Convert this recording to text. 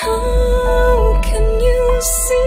How can you see?